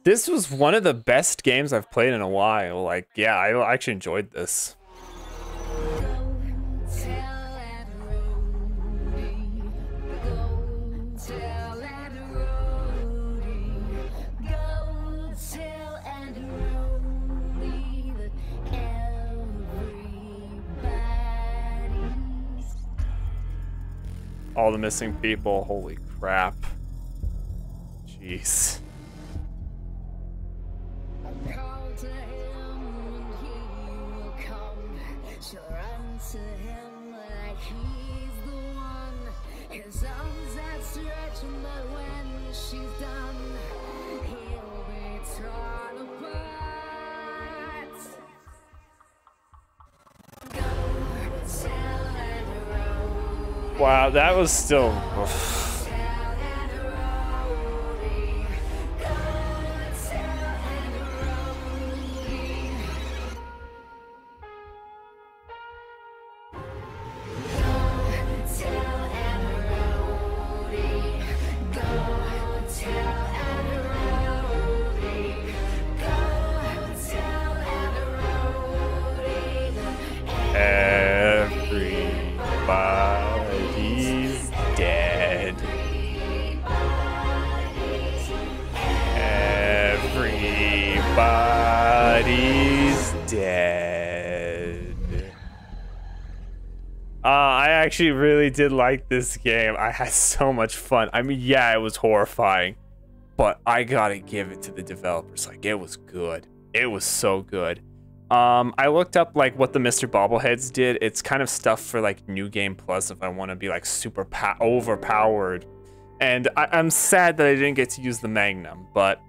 This was one of the best games I've played in a while. Like, yeah, I actually enjoyed this. All the missing people. Holy crap. Jeez. Wow, that was still. Actually really did like this game. I had so much fun. I mean, yeah, it was horrifying, but I gotta give it to the developers. Like, it was good. It was so good. Um, I looked up like what the Mr. Bobbleheads did. It's kind of stuff for like New Game Plus if I want to be like super overpowered. And I I'm sad that I didn't get to use the Magnum, but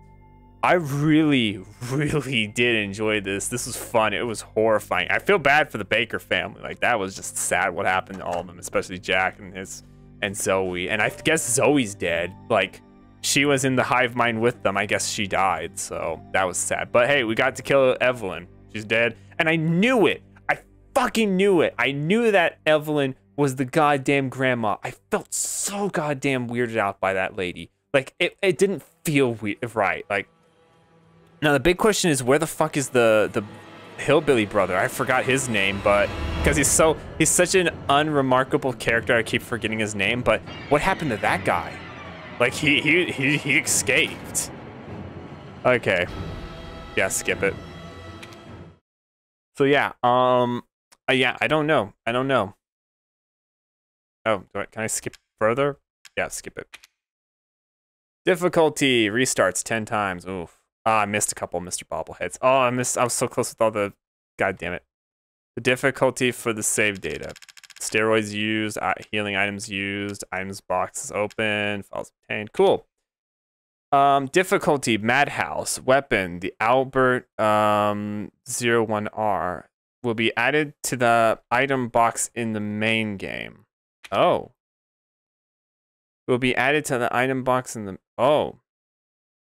I really, really did enjoy this. This was fun. It was horrifying. I feel bad for the Baker family. Like that was just sad what happened to all of them, especially Jack and his and Zoe. And I guess Zoe's dead. Like she was in the hive mind with them. I guess she died, so that was sad. But hey, we got to kill Eveline. She's dead, and I knew it. I fucking knew it. I knew that Eveline was the goddamn grandma. I felt so goddamn weirded out by that lady. Like it, it didn't feel we- right. Like now the big question is where the fuck is the the hillbilly brother? I forgot his name, but because he's so he's such an unremarkable character, I keep forgetting his name. But what happened to that guy? Like he he he, he escaped. Okay, yeah, skip it. So yeah, um, uh, yeah, I don't know. I don't know. Oh, do I, can I skip further? Yeah, skip it. Difficulty restarts ten times. Oof. Ah, I missed a couple Mr. Bobbleheads. Oh, I missed. I was so close with all the. God damn it. The difficulty for the save data. Steroids used, healing items used, items boxes open, files obtained. Cool. Um, difficulty Madhouse weapon. The Albert um 01R will be added to the item box in the main game. Oh. Will be added to the item box in the. Oh.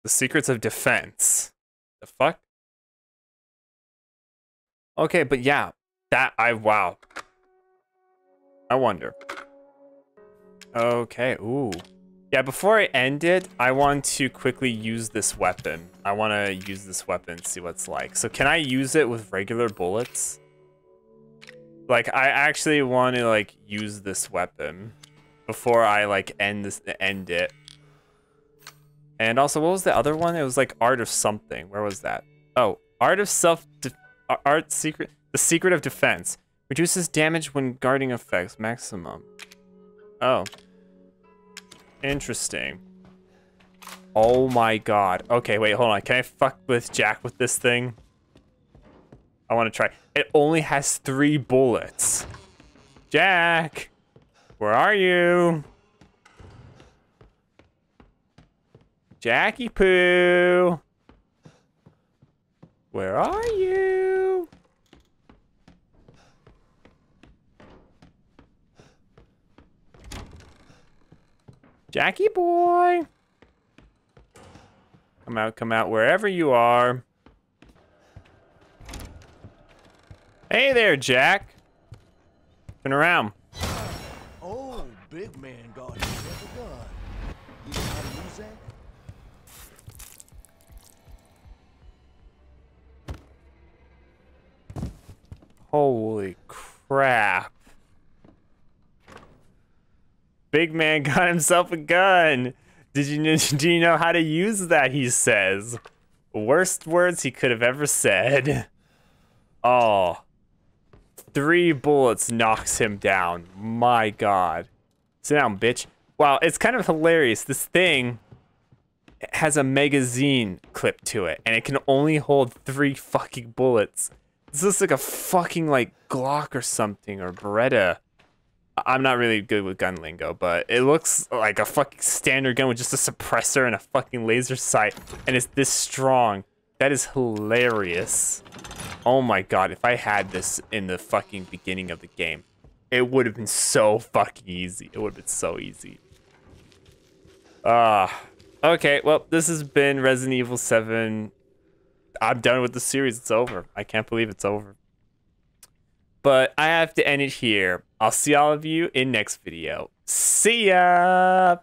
The Secrets of Defense. The fuck? Okay, but yeah, that I wow. I wonder. Okay, ooh. Yeah, before I end it, I want to quickly use this weapon. I want to use this weapon, see what's like. So can I use it with regular bullets? Like, I actually want to, like, use this weapon before I, like, end this, end it. And also, what was the other one? It was like Art of something. Where was that? Oh, Art of Self, uh, Art Secret, The Secret of Defense. Reduces damage when guarding effects, maximum. Oh. Interesting. Oh my god. Okay, wait, hold on. Can I fuck with Jack with this thing? I want to try. It only has three bullets. Jack! Where are you? Jackie Poo! Where are you? Jackie boy! Come out, come out, wherever you are. Hey there, Jack. Turn around. Oh, big man got Holy crap. Big man [LAUGHS] got himself a gun. Did you [LAUGHS] do you know how to use that, he says. Worst words he could have ever said. Oh. Three bullets knocks him down. My god. Sit down, bitch. Wow, it's kind of hilarious. This thing has a magazine clip to it, and it can only hold three fucking bullets. This looks like a fucking like Glock or something or Beretta. I'm not really good with gun lingo, but it looks like a fucking standard gun with just a suppressor and a fucking laser sight, and it's this strong. That is hilarious. Oh my god, if I had this in the fucking beginning of the game, it would have been so fucking easy. It would have been so easy. Ah. Uh, okay, well, this has been Resident Evil 7 I'm done with the series. It's over. I can't believe it's over. But I have to end it here. I'll see all of you in next video. See ya!